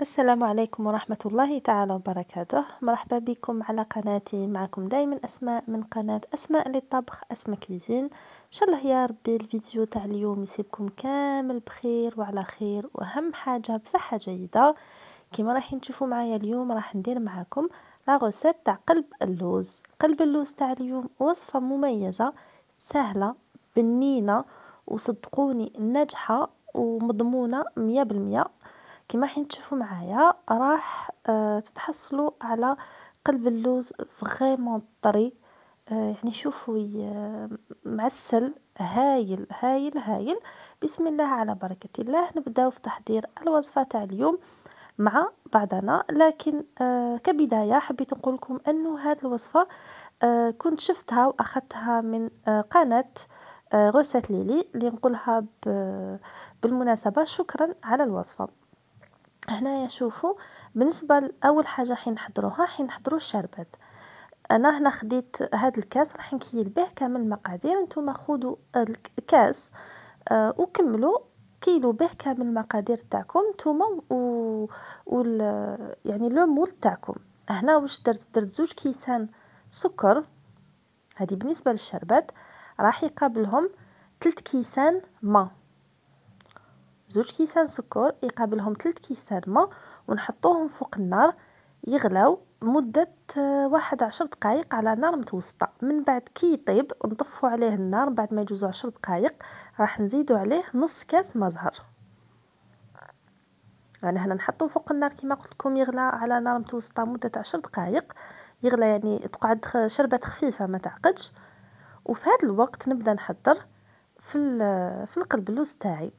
السلام عليكم ورحمة الله تعالى وبركاته. مرحبا بكم على قناتي. معكم دايما أسماء من قناة أسماء للطبخ أسماء كويزين إن شاء الله يا ربي الفيديو تاع اليوم يسيبكم كامل بخير وعلى خير. وأهم حاجة بصحة جيدة كما راح تشوفوا معايا اليوم راح ندير معاكم لا تاع قلب اللوز. قلب اللوز تاع اليوم وصفة مميزة سهلة بنينة وصدقوني ناجحة ومضمونة مية بالمية. كما حين تشوفوا معايا راح آه تتحصلوا على قلب اللوز vraiment طري. آه يعني شوفوا معسل هايل هايل هايل. بسم الله على بركة الله. نبداو في تحضير الوصفة تاع اليوم مع بعضنا. لكن آه كبداية حبيت نقول لكم أنه هذه الوصفة آه كنت شفتها وأخذتها من آه قناة آه recettes ليلي اللي نقولها بالمناسبة شكرا على الوصفة. هنايا شوفوا بالنسبة لأول حاجة حين نحضروها حين نحضروا الشربات. أنا هنا خديت هاد الكاس راح نكيل به كامل المقادير نتوما خذوا الكاس آه وكملوا كيلو به كامل المقادير تاعكم نتوما و, يعني لو مول تاعكم. هنا واش درت؟ درت زوج كيسان سكر. هذه بالنسبة للشربات راح يقابلهم ثلاث كيسان ما. زوج كيسان سكر يقابلهم ثلاث كيسان ماء ونحطوهم فوق النار يغلاو مدة واحد عشر دقائق على نار متوسطة. من بعد كي يطيب نطفو عليه النار بعد ما يجوزو عشر دقائق راح نزيدو عليه نص كاس ما زهر. يعني هنا نحطو فوق النار كما قلت لكم يغلى على نار متوسطة مدة عشر دقائق يغلى يعني تقعد شربة خفيفة ما تعقدش. وفي هذا الوقت نبدأ نحضر في في القلب اللوز تاعي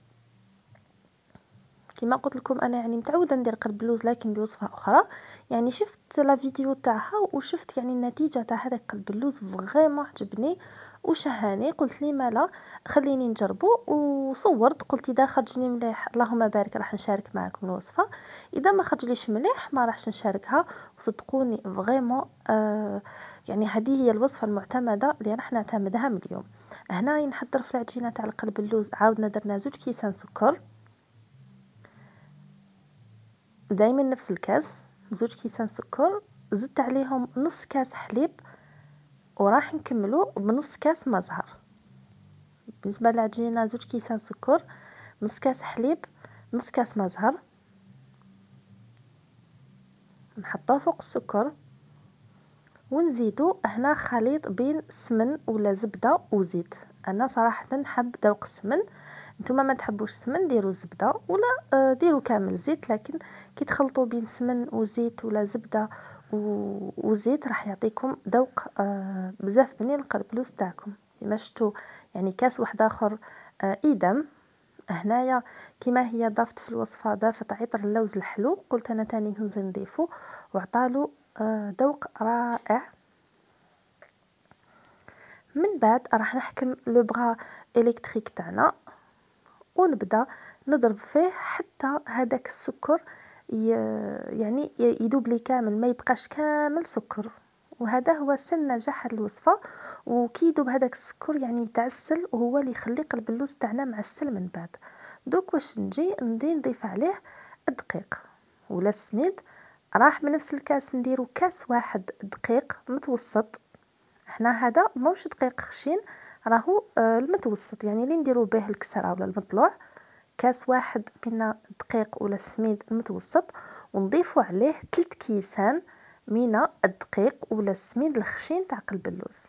كما قلت لكم أنا يعني متعودة ندير قلب اللوز لكن بوصفة أخرى. يعني شفت la vidéo تاعها وشفت يعني النتيجة تاع هذاك اللوز vraiment عجبني وشهاني. قلت لي مالا خليني نجربو. وصورت قلت إذا خرجني مليح اللهم بارك راح نشارك معكم الوصفة. إذا ما خرجليش مليح ما راحش نشاركها. وصدقوني vraiment آه يعني هذه هي الوصفة المعتمدة اللي راح نعتمدها من اليوم. هنا نحضر في العجينة تاع القلب اللوز عاودنا درنا زوج كيسان سكر. دايما نفس الكاس زوج كيسان سكر زدت عليهم نص كاس حليب وراح نكملو بنص كاس ما زهر بالنسبة للعجينه زوج كيسان سكر نص كاس حليب نص كاس ما زهر نحطوه فوق السكر ونزيدو هنا خليط بين سمن ولا زبدة وزيت. أنا صراحة نحب ذوق السمن. نتوما ما تحبوش السمن ديروا الزبده ولا آه، ديروا كامل زيت لكن كي تخلطوا بين سمن وزيت ولا زبدة وزيت راح يعطيكم ذوق آه، بزاف بنين القربلوس تاعكم. كما شفتوا يعني كاس واحد آخر آه، ايدم هنايا كما هي ضافت في الوصفة ضافت عطر اللوز الحلو قلت أنا تاني نزيد نضيفو وعطالو ذوق رائع. من بعد راح نحكم لو بغا إلكتريك تاعنا. ونبدأ نضرب فيه حتى هذاك السكر يعني يذوب لي كامل ما يبقاش كامل سكر. وهذا هو سر نجاح هذه الوصفة. وكي يذوب هذاك السكر يعني يتعسل وهو اللي يخلي قلب اللوز تاعنا معسل من بعد. دوك واش نجي؟ ندي نضيف عليه الدقيق. ولا السميد؟ راح بنفس الكاس نديرو كاس واحد دقيق متوسط. حنا هذا موش دقيق خشين. راهو آه، المتوسط يعني اللي نديرو به الكسره ولا المطلوع كاس واحد من الدقيق ولا السميد المتوسط ونضيفو عليه 3 كيسان من الدقيق ولا السميد الخشين تاع قلب اللوز.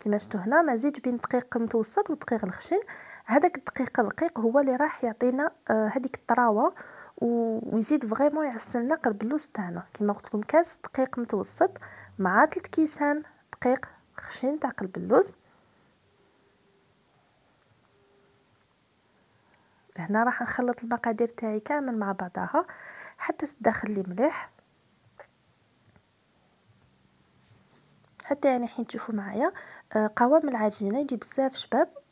كما شفتوا هنا مزيج بين الدقيق المتوسط والدقيق الخشين. هذاك الدقيق الرقيق هو اللي راح يعطينا آه هذيك الطراوة ويزيد vraiment يعسلنا قلب اللوز تاعنا. كما قلت لكم كاس دقيق متوسط مع 3 كيسان دقيق خشين تاع قلب اللوز هنا راح نخلط المقادير تاعي كامل مع بعضها حتى تدخل لي مليح. حتى يعني حين تشوفوا معايا آه، قوام العجينة يجي بزاف شباب.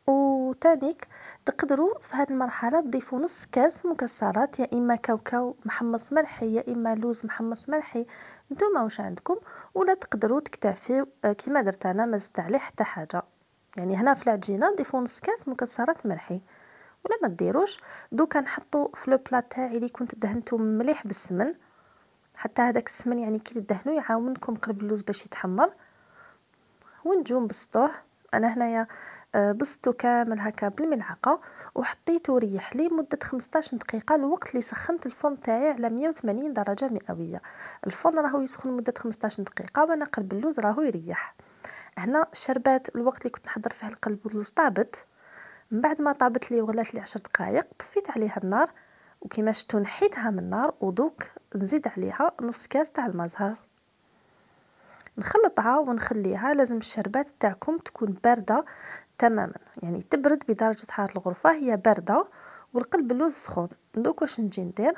وتانيك تقدروا في هذه المرحلة تضيفوا نص كاس مكسرات يا إما كاوكاو محمص ملحي يا إما لوز محمص ملحي. نتوما واش عندكم؟ ولا تقدروا تكتفيو آه، كيما درت أنا ما زدت عليه حتى حاجة. يعني هنا في العجينة نضيفوا نص كاس مكسرات ملحي. ولا ما ديروش؟ دوكا نحطو في لو بلا تاعي اللي كنت دهنته مليح بالسمن. حتى هذاك السمن يعني كي تدهنو يعاونكم قرب اللوز باش يتحمر. ونجو نبسطوه. أنا هنايا آه، بسطو كامل هكا بالملعقة وحطيته ريح لي مده 15 دقيقة الوقت اللي سخنت الفرن تاعي على 180 درجة مئوية. الفرن راهو يسخن مده 15 دقيقة وأنا قلب اللوز راهو يريح. هنا الشربات الوقت اللي كنت نحضر فيه القلب اللوز طابت. من بعد ما طابت لي وغلات لي 10 دقائق طفيت عليها النار وكما شفتوا نحيتها من النار ودوك نزيد عليها نص كاس تاع المزهر نخلطها ونخليها لازم الشربات تاعكم تكون باردة. تماما. يعني تبرد بدرجة حرارة الغرفة هي باردة والقلب اللوز سخون. دوك واش نجي ندير؟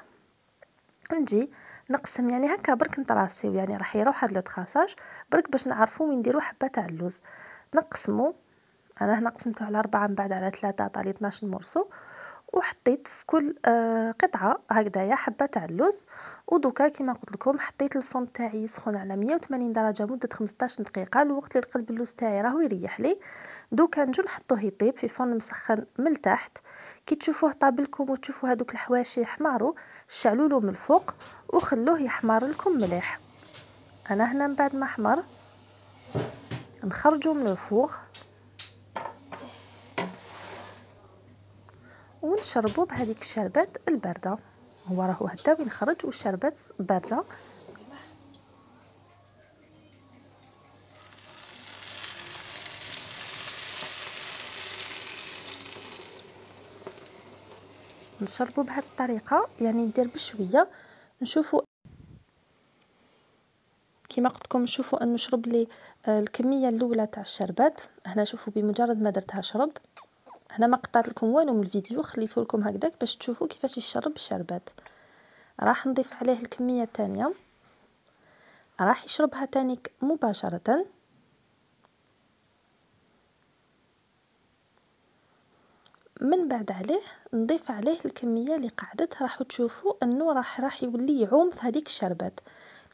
نجي نقسم يعني هكا برك نطراسيو يعني راح يروح هاد لو تراساج برك باش نعرفو وين نديرو حبة تاع اللوز. نقسمو أنا هنا قسمته على أربعة من بعد على ثلاثة عطالي 12 morceaux وحطيت في كل آه قطعة هكذايا حبة تاع اللوز. ودوكا كيما قلت لكم حطيت الفرن تاعي يسخن على 180 درجة مدة 15 دقيقة. الوقت اللي القلب اللوز تاعي راهو يريح لي. دوكا نجو نحطوه يطيب في فرن مسخن من التحت كي تشوفوه طاب لكم وتشوفوا هذوك الحواشي يحمروا شعلوا من الفوق وخلوه يحمر لكم مليح. أنا هنا من بعد ما حمر نخرجوا من الفوق. ونشربوا بهذيك الشربات الباردة. هو راهو هدا وين خرج والشربات باردة. نشربوا بهذه الطريقة يعني ندير بشوية. نشوفوا كما قلت لكم نشوفوا أن نشرب لي آه، الكمية الأولى تاع الشربات. هنا شوفوا بمجرد ما درتها شرب. هنا ما قطعت لكم والو من الفيديو خليته لكم هكذاك باش تشوفوا كيفاش يشرب الشربات. راح نضيف عليه الكمية الثانية راح يشربها تانيك مباشرة. من بعد عليه نضيف عليه الكمية اللي قعدت. راح تشوفوا انه راح راح يولي يعوم في هذيك الشربات.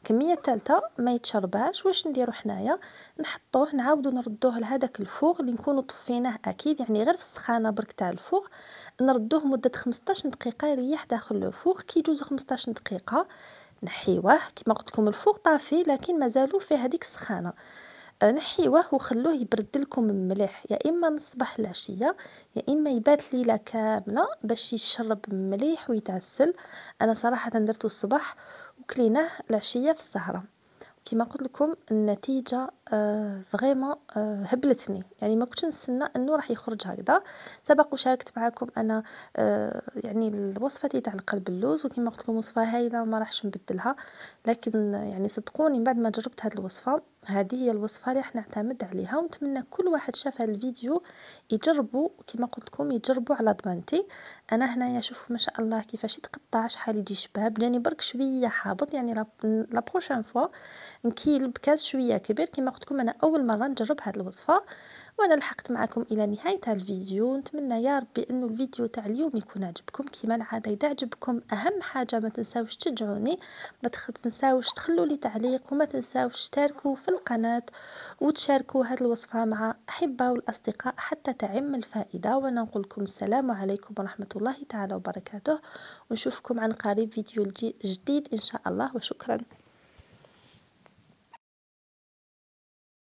الكميه الثالثه ما يتشربهاش. واش نديرو حنايا؟ نحطوه نعاودو نردوه لهداك ال four اللي نكونو طفيناه أكيد يعني غير في السخانة برك تاع ال four نردوه مدة 15 دقيقة يريح داخل ال four كي يجوز 15 دقيقة نحيوه. كما قلت لكم ال four طافي لكن مازالو فيه هذيك السخانة. أه، نحيوه وخلوه يبرد لكم مليح. يا إما من الصباح للعشيه يا إما يبات ليلة كاملة باش يشرب مليح ويتعسل. أنا صراحة درتو الصباح وكليناه العشيه في السهره كما قلت لكم النتيجة آه vraiment آه هبلتني. يعني ما كنتش نستنى إنه راح يخرج هكذا. سبق وشاركت معكم أنا آه يعني الوصفة تاع القلب اللوز وكما قلت لكم وصفة هايلة ما راحش نبدلها. لكن يعني صدقوني بعد ما جربت هذه الوصفة هذه هي الوصفة اللي راح نعتمد عليها ونتمنى كل واحد شاف هذا الفيديو يجربوا كما قلت لكم يجربوا على ضمانتي. أنا هنايا شوفوا ما شاء الله كيفاش يتقطع شحال يجي شباب يعني برك شوية حابط يعني لا بروشين فوا نكيل بكاس شوية كبير. كما قلت لكم أنا أول مرة نجرب هذه الوصفة. وأنا لحقت معكم إلى نهاية الفيديو. نتمنى يا ربي أنه الفيديو تاع اليوم يكون عجبكم. كما العادة إذا عجبكم أهم حاجة ما تنساوش تشجعوني. ما تنساوش تخلوا لي تعليق وما تنساوش تشتركوا في القناة وتشاركوا هذه الوصفة مع أحبة والأصدقاء حتى تعم الفائدة. وأنا نقول لكم السلام عليكم ورحمة الله تعالى وبركاته. ونشوفكم عن قريب فيديو جديد إن شاء الله. وشكرا.